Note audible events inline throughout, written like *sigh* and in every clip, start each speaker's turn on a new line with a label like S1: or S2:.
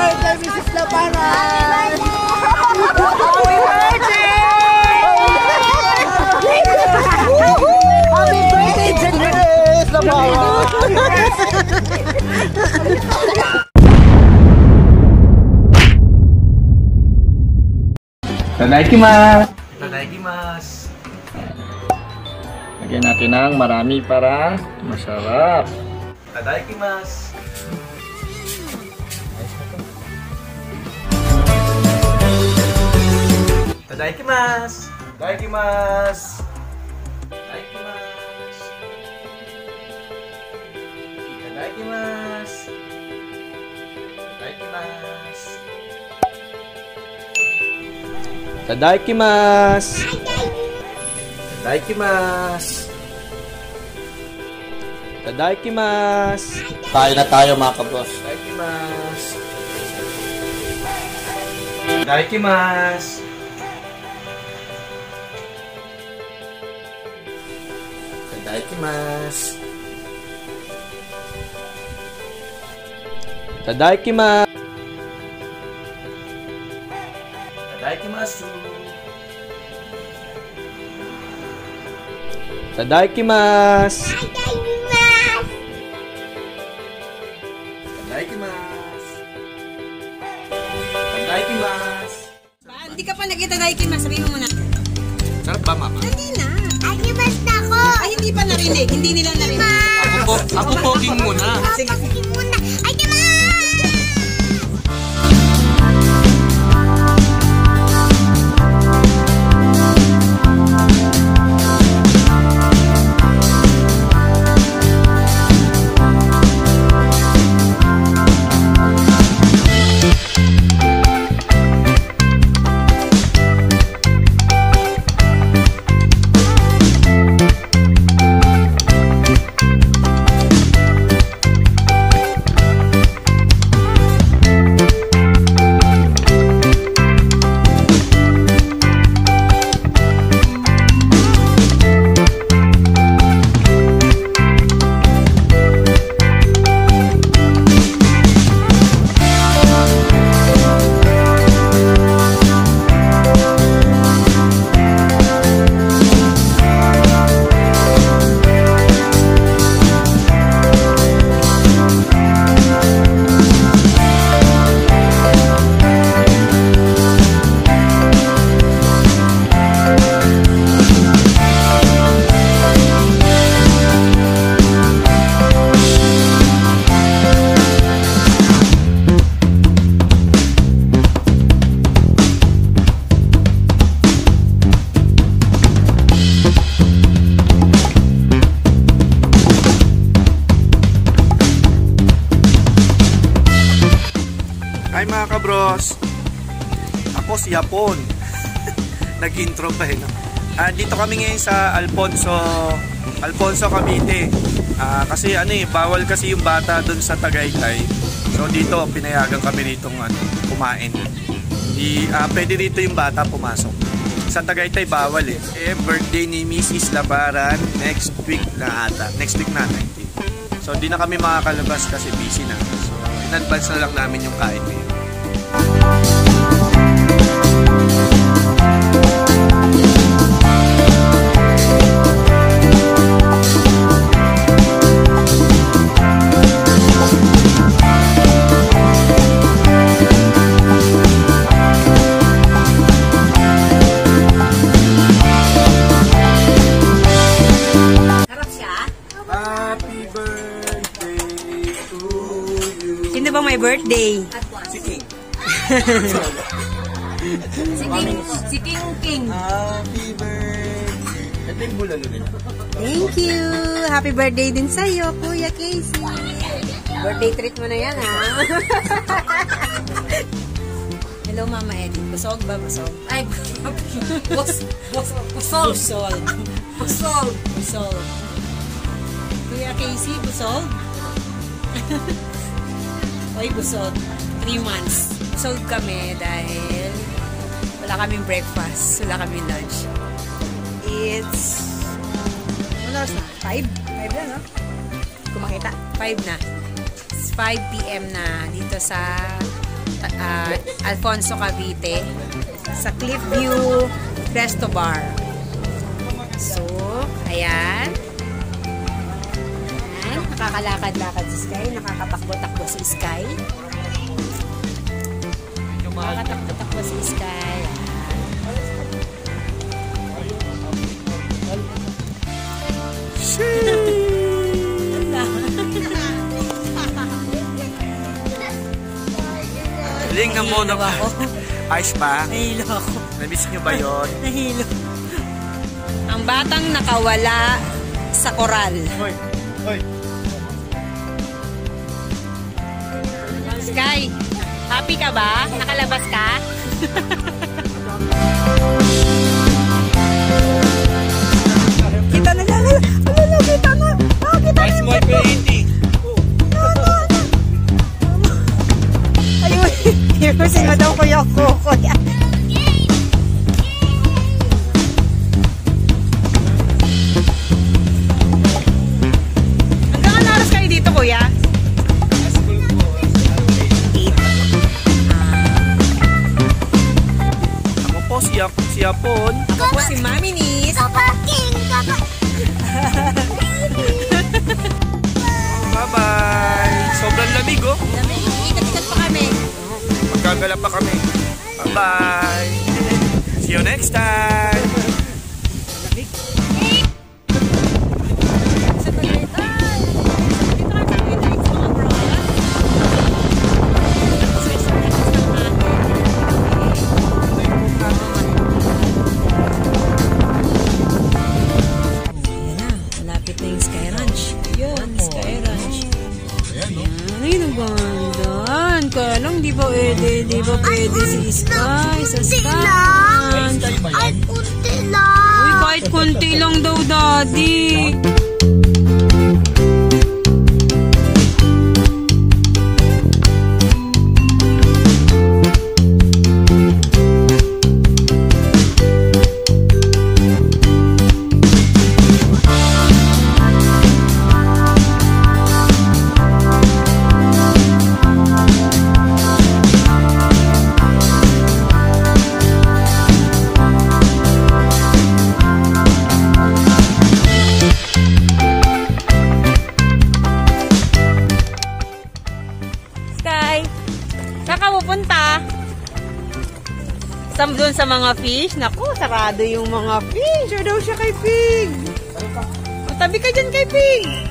S1: birthday, Mrs. Laparan! Happy birthday, Mrs. Laparan!
S2: Tadaikimasu!
S3: Tadaikimasu!
S2: Lagyan natin ng marami para masarap.
S3: Tadaikimasu! Tadaikimasu! Tadaikimasu! Tadaikimasu! Tadaikimasu! Tadaikimasu! Tadaikimasu! Tadaikimasu!
S2: Kain na tayo mga た
S3: だきますいただき
S4: ますいただきますい
S3: ただき
S4: ますいただきますいただきます Hindi ka Mas, hindi pa narinig. Hindi nila narinig.
S3: Ako po, ako po king muna.
S4: Sige. muna. Ay, diba?
S3: Yapon. *laughs* Nag-intro pa eh. No? Ah, dito kami ngayon sa Alfonso Alfonso Cavite. Ah, kasi ano eh, bawal kasi yung bata doon sa Tagaytay. So dito pinayagan kami rito ano, kumain. Di, ah, pwede rito yung bata pumasok. Sa Tagaytay bawal eh. Eh birthday ni Mrs. Labaran next week na ata. Next week na 19. So di na kami makakalabas kasi busy na. So in advance na lang namin yung kain ngayon.
S4: Harap
S3: birthday? Si King.
S4: Si King, si King King.
S3: Happy birthday. Ito yung bulalo nila.
S4: Thank you. Happy birthday din sa'yo, Kuya Casey. Birthday treat mo na yan, ha? *laughs* Hello, Mama Edith. Busog ba? Busog? Ay, bus, bus, busog. Busog. Busog. Busog. Kuya Casey, busog? *laughs* Oy, busog. Three months. Busog kami dahil wala kaming breakfast. Wala kaming lunch. It's... Ano oras na? Five? Five na, no? Kung makita. Five na. It's 5 p.m. na dito sa ah, Alfonso Cavite sa Cliffview Resto Bar. So, ayan. Nakakalakad-lakad si Sky, nakakatakbo-takbo si Sky. Nakakatakbo-takbo si Sky. *laughs*
S3: Ling na mono ba? Ayos pa?
S4: Nahilo ako.
S3: Namiss nyo ba yun? *laughs*
S4: Nahilo. Ang batang nakawala sa koral.
S3: Hoy, hoy.
S4: Sky, happy ka ba? Nakalabas ka? *laughs* kita na lang. Ano na, kita na. Ah, kita
S3: Ice mo 80.
S4: Ayun, *laughs* hirusin mo daw kuya ko. Kuya. Ay, nabandan. Kaya lang, di ba pwede, di ba pwede si Sky sa Sky?
S1: Ay, kunti lang.
S4: Uy, kahit konti lang daw, daddy. Sa, mga fish? Naku, sarado yung mga fish. Daw siya kay Pig. O, tabi ka dyan kay Pig.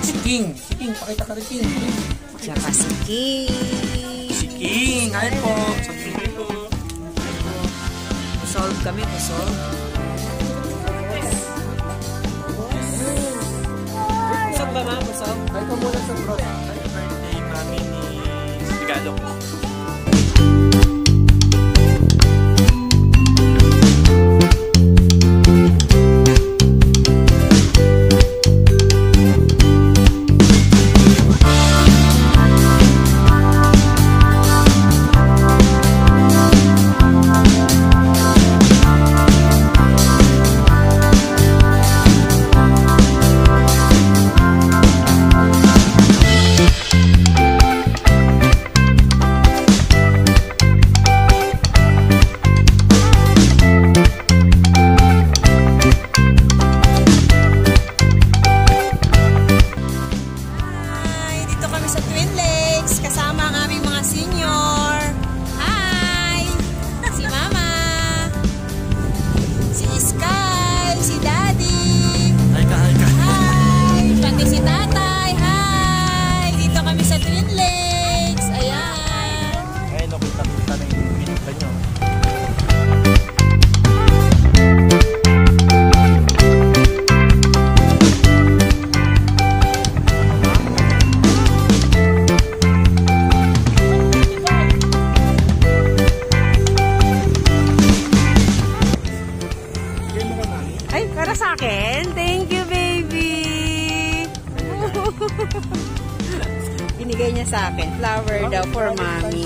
S4: Si
S3: King. Si King, pakita ka rin King.
S4: Saka si King.
S3: Si King. Hi po. Sabihin ko.
S4: Solve kami, solve. Busog ba ma?
S3: Hi po muna sa bro. Happy birthday, mami ni Regalo.
S4: Binigay niya sa akin. Flower daw for mommy.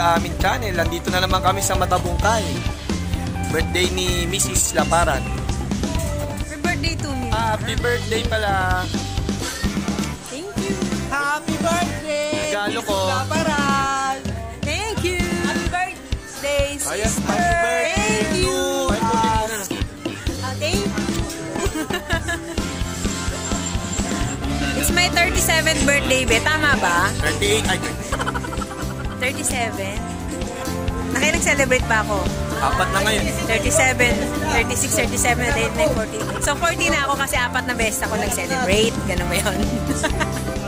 S3: Sa aming channel. Nandito na naman kami sa Matabungkay. Birthday ni Mrs. Laparan.
S4: Happy birthday to me.
S3: Happy birthday pala!
S4: Thank you.
S3: Happy birthday! Regalo ko.
S4: Thank you. Happy birthday, sister.
S3: Ayan, happy birthday
S4: Thank you. Ah, thank you. It's my 37th birthday, be. Tama ba?
S3: 38, ay,
S4: 37? Nakailang nag-celebrate pa ako?
S3: apat na ngayon.
S4: 37, 36, 37, 39, 40. So, 40 na ako kasi apat na best ako nag-celebrate. Ganun ba yun? *laughs*